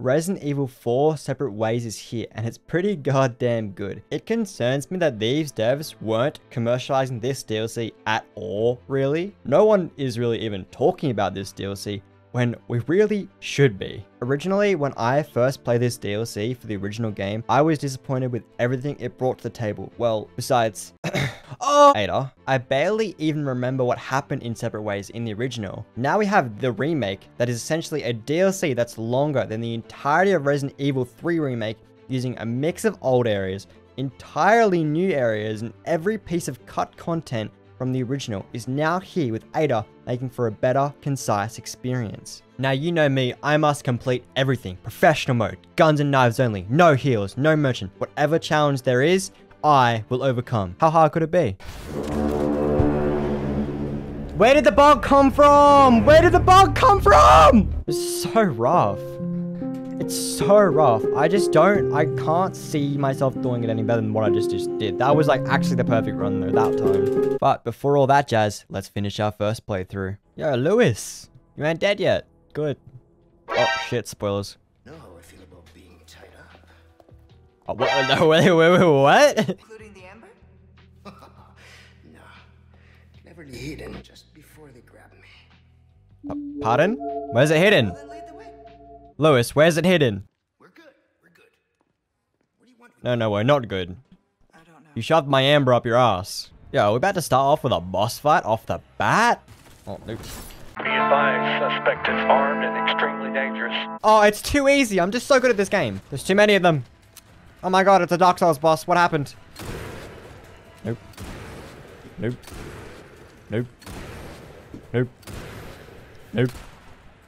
Resident Evil 4 Separate Ways is here and it's pretty goddamn good. It concerns me that these devs weren't commercializing this DLC at all, really. No one is really even talking about this DLC when we really should be. Originally, when I first played this DLC for the original game, I was disappointed with everything it brought to the table. Well, besides... oh! Ada. I barely even remember what happened in Separate Ways in the original. Now we have the remake that is essentially a DLC that's longer than the entirety of Resident Evil 3 remake using a mix of old areas, entirely new areas, and every piece of cut content from the original is now here with Ada, making for a better, concise experience. Now you know me, I must complete everything. Professional mode, guns and knives only, no heals, no merchant. Whatever challenge there is, I will overcome. How hard could it be? Where did the bug come from? Where did the bug come from? It's so rough. It's so rough. I just don't, I can't see myself doing it any better than what I just, just did. That was like actually the perfect run though, that time. But before all that jazz, let's finish our first playthrough. Yo, Luis, you ain't dead yet. Good. Oh shit, spoilers. No, I feel about being tied up. Oh, what, no, wait, wait, wait, what? Including the amber? no, cleverly hidden just before they grab me. Pardon? Where's it hidden? Then lead the way. Luis, where's it hidden? We're good. We're good. What do you want? No, no, we're not good. I don't know. You shoved my amber up your ass. Yo, we're about to start off with a boss fight off the bat? Oh, nope. Be advised, suspect is armed and extremely dangerous. Oh, it's too easy. I'm just so good at this game. There's too many of them. Oh my god, it's a Dark Souls boss. What happened? Nope. Nope. Nope. Nope. Nope.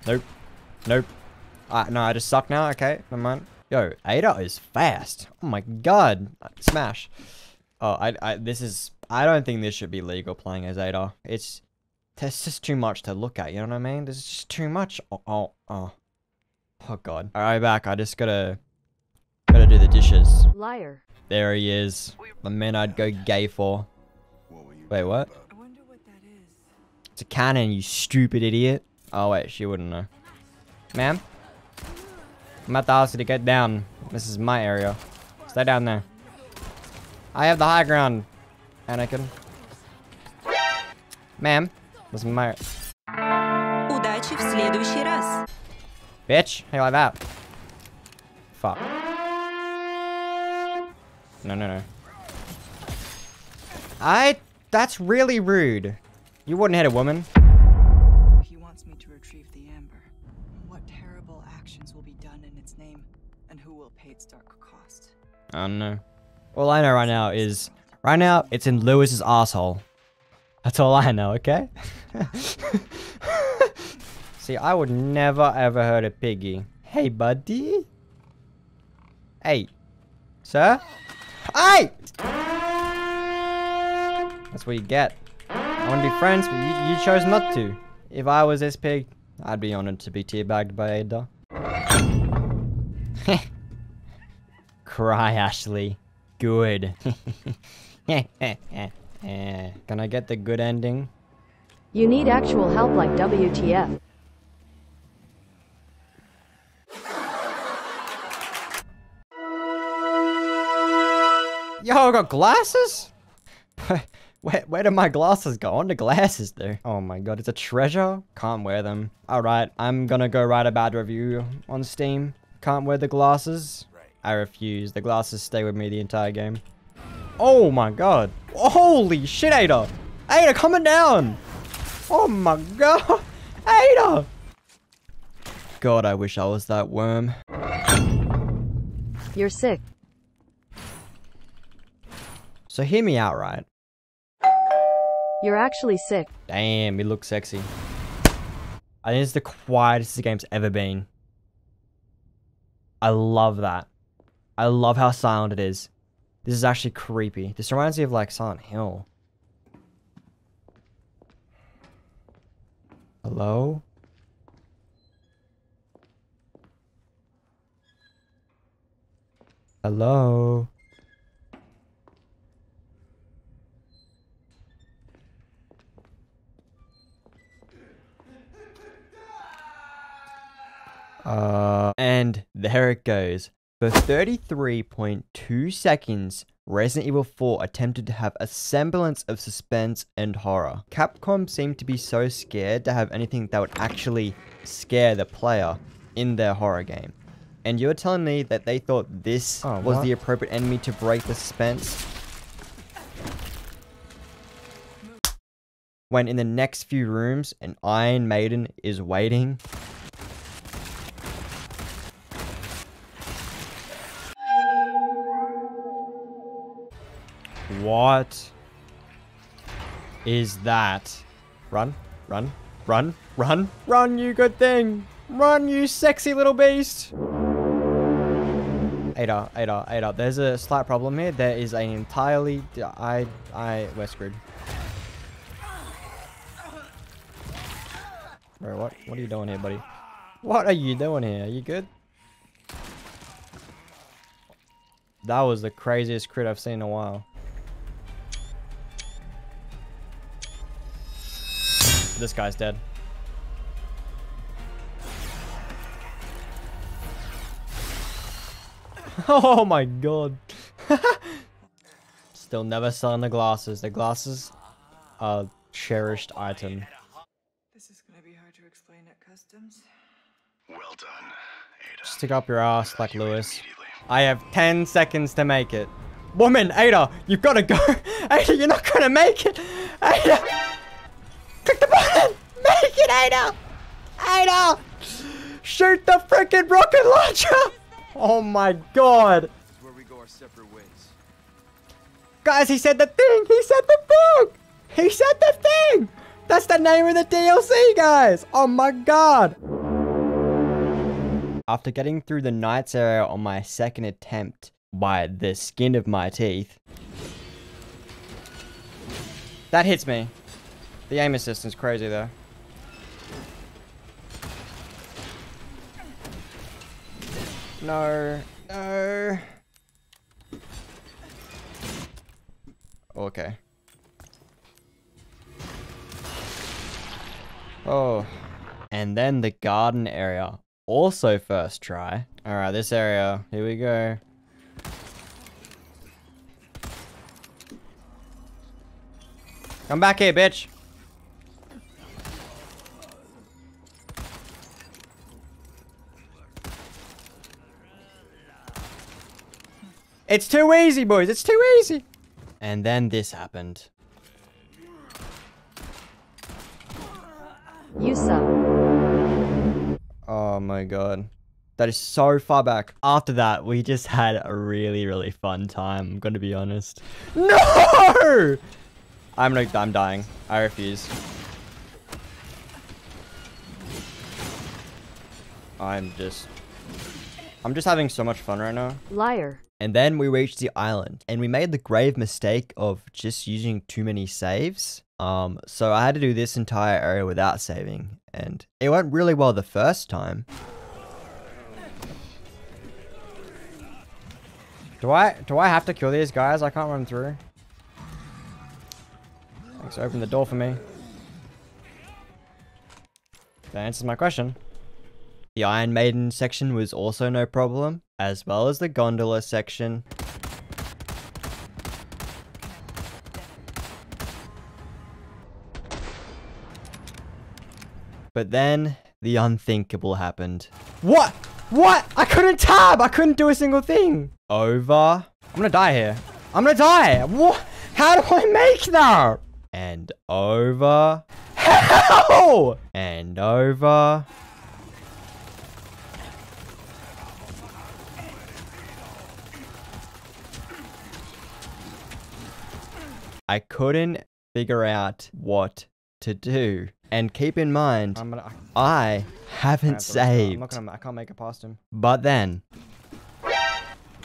Nope. Nope. Uh, no, I just suck now. Okay, never mind. Yo, Ada is fast. Oh my god. Smash. Oh, I, I, this is, I don't think this should be legal playing as Ada. It's, there's just too much to look at, you know what I mean? There's just too much. Oh, oh, oh. Oh god. Alright, back. I just gotta, gotta do the dishes. Liar. There he is. The man I'd go gay for. Wait, what? I wonder what that is. It's a cannon, you stupid idiot. Oh wait, she wouldn't know. Ma'am? I'm about to ask you to get down. This is my area. Stay down there. I have the high ground, Anakin. Ma'am, this is my... Удачи в следующий раз. Bitch, how you like that? Fuck. No, no, no. I... That's really rude. You wouldn't hit a woman. I don't know. All I know right now is... Right now, it's in Luis's asshole. That's all I know, okay? See, I would never ever hurt a piggy. Hey, buddy. Hey. Sir? Hey! That's what you get. I want to be friends, but you, you chose not to. If I was this pig, I'd be honored to be teabagged by Ada. Cry, Ashley. Good. Can I get the good ending? You need actual help like WTF. Yo, I got glasses? where, where did my glasses go? On the glasses there. Oh my god, it's a treasure? Can't wear them. Alright, I'm gonna go write a bad review on Steam. Can't wear the glasses? I refuse. The glasses stay with me the entire game. Oh my god. Holy shit, Ada! Ada, coming down! Oh my god! Ada! God, I wish I was that worm. You're sick. So hear me out, right? You're actually sick. Damn, he looks sexy. I think it's the quietest the game's ever been. I love that. I love how silent it is. This is actually creepy. This reminds me of like Silent Hill. Hello? Hello? Uh, and there it goes. For 33.2 seconds, Resident Evil 4 attempted to have a semblance of suspense and horror. Capcom seemed to be so scared to have anything that would actually scare the player in their horror game. And you're telling me that they thought this Oh, was what? the appropriate enemy to break the suspense? When in the next few rooms, an Iron Maiden is waiting. What is that? Run, run, run, run, run, you good thing! Run, you sexy little beast! Ada, Ada, Ada, there's a slight problem here. There is an entirely... I... I... We're screwed. Bro, what, what are you doing here, buddy? What are you doing here? Are you good? That was the craziest crit I've seen in a while. This guy's dead. Oh my god. Still never selling the glasses. The glasses are cherished item. This is gonna be hard to explain at customs. Well done, Ada. Stick up your ass like Luis. I have 10 seconds to make it. Woman, Ada, you've got to go. Ada, you're not going to make it. Ada, click Make it, Ada. Ada, shoot the freaking rocket launcher. Oh my god. go. Guys, he said the thing. He said the thing. He said the thing. That's the name of the DLC, guys. Oh my god. After getting through the Knights area on my second attempt by the skin of my teeth, that hits me. The aim assistance crazy though. No, no. Okay. Oh. And then the garden area. Also first try. Alright, this area. Here we go. Come back here, bitch. It's too easy, boys. It's too easy. And then this happened. You suck. Oh my god. That is so far back. After that, we just had a really, really fun time. I'm gonna be honest. No! I'm like, I'm dying. I refuse. I'm just... I'm just having so much fun right now. Liar. And then we reached the island and we made the grave mistake of just using too many saves. Um, so I had to do this entire area without saving and it went really well the first time. Do I, do I have to kill these guys? I can't run through. Thanks opening the door for me. That answers my question. The Iron Maiden section was also no problem, as well as the gondola section. But then, the unthinkable happened. What? What? I couldn't tab! I couldn't do a single thing! Over. I'm gonna die here. I'm gonna die! What? How do I make that? And over. How? And over. I couldn't figure out what to do. And keep in mind, gonna. I haven't I'm saved. not gonna. I can't make it past him. But then,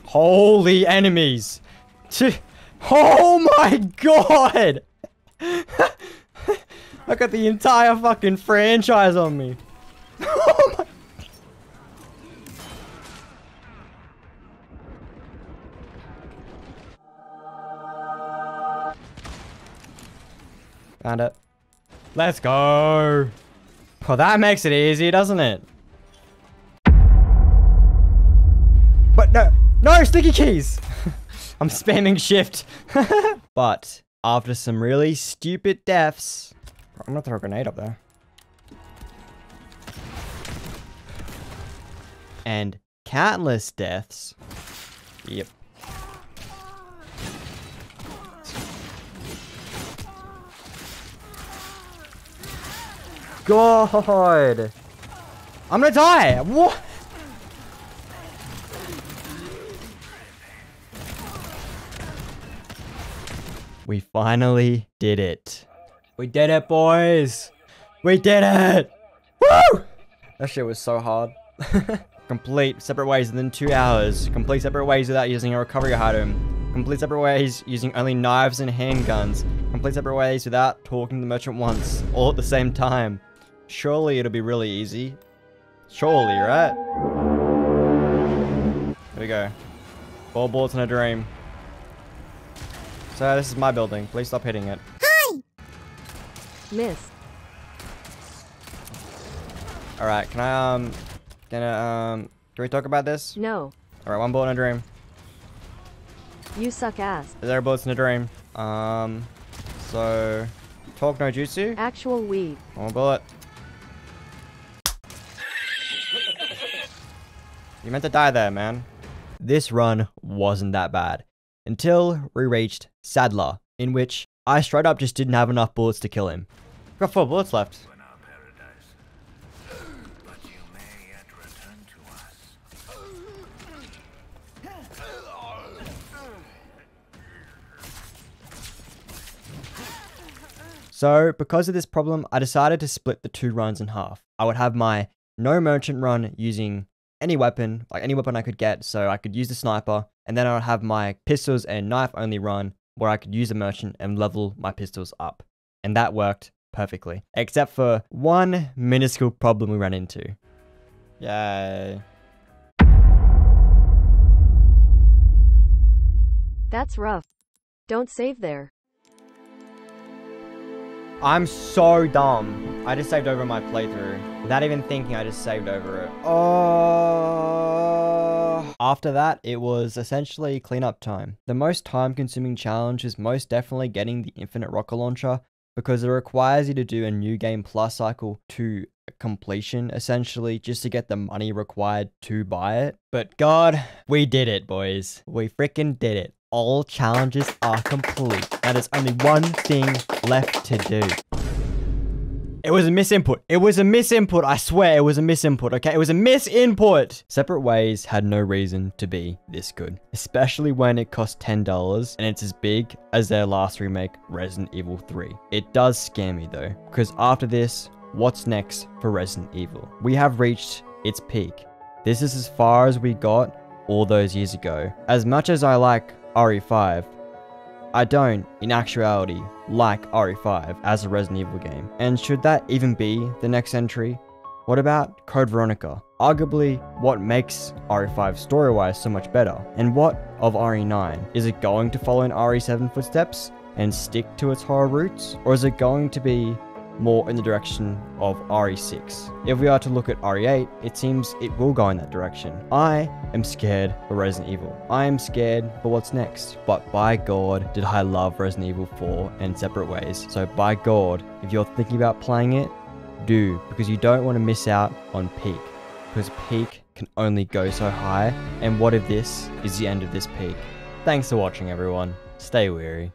holy enemies! Oh my god! I got the entire fucking franchise on me. Oh Found it. Let's go. Well, that makes it easy, doesn't it? But no, no, sticky keys! I'm spamming shift. but after some really stupid deaths, I'm gonna throw a grenade up there. And countless deaths. Yep. God. I'm gonna die. What? We finally did it. We did it, boys. We did it. Woo! That shit was so hard. Complete separate ways within two hours. Complete separate ways without using a recovery item. Complete separate ways using only knives and handguns. Complete separate ways without talking to the merchant once, all at the same time. Surely it'll be really easy. Surely, right? Here we go. Four bullets in a dream. So this is my building. Please stop hitting it. Hi! Miss. Alright, can I, um... Can I, um... Can we talk about this? No. Alright, one bullet in a dream. You suck ass. Is there a bullets in a dream? Um... So... Talk no jutsu? Actual weed. One bullet. You meant to die there, man. This run wasn't that bad. Until we reached Saddler, in which I straight up just didn't have enough bullets to kill him. Got four bullets left. So, because of this problem, I decided to split the two runs in half. I would have my no merchant run using any weapon, like any weapon I could get, so I could use the sniper, and then I would have my pistols and knife only run where I could use the merchant and level my pistols up. And that worked perfectly, except for one minuscule problem we ran into. Yay. That's rough. Don't save there. I'm so dumb. I just saved over my playthrough. Without even thinking, I just saved over it. Oh. After that, it was essentially cleanup time. The most time consuming challenge is most definitely getting the infinite rocket launcher because it requires you to do a new game plus cycle to completion essentially just to get the money required to buy it. But God, we did it, boys. We freaking did it. All challenges are complete. Now there's only one thing left to do. It was a misinput. It was a misinput. I swear it was a misinput, okay? It was a misinput. Separate Ways had no reason to be this good, especially when it cost $10 and it's as big as their last remake, Resident Evil 3. It does scare me though, because after this, what's next for Resident Evil? We have reached its peak. This is as far as we got all those years ago. As much as I like RE5, I don't, in actuality, like RE5 as a Resident Evil game. And should that even be the next entry? What about Code Veronica? Arguably, what makes RE5 story-wise so much better? And what of RE9? Is it going to follow in RE7 footsteps and stick to its horror roots? Or is it going to be more in the direction of RE6. If we are to look at RE8, it seems it will go in that direction. I am scared for Resident Evil. I am scared for what's next. But by God, did I love Resident Evil 4 and Separate Ways. So by God, if you're thinking about playing it, do, because you don't want to miss out on Peak. Because Peak can only go so high, and what if this is the end of this peak? Thanks for watching everyone. Stay weary.